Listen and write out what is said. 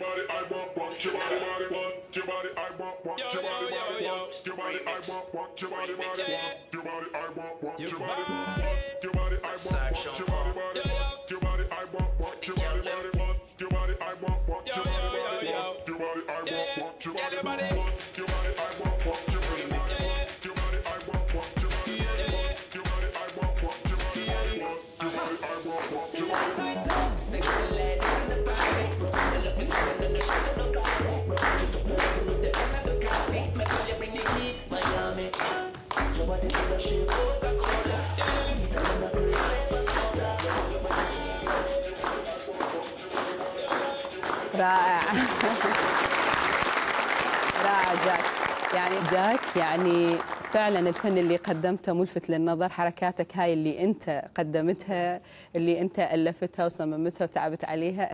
body, I want, want your body, body, want your body, I want, want your body, body, want your body, I want, want your body, body, want your body, I want, want your body, want your body, I want, want your body, body, want your body, I want, want your body, body, want your body, I want, want your body, body, want your body, I want, want your body, body, want your body, I want, want your body, body, want your body, I want, want your body, body, want your body, I want, want your body, body, want your body, I want, want your body, body. رائع. رائع جاك. يعني جاك يعني فعلا الفن اللي قدمته ملفت للنظر حركاتك هاي اللي أنت قدمتها اللي أنت ألفتها وصممتها وتعبت عليها.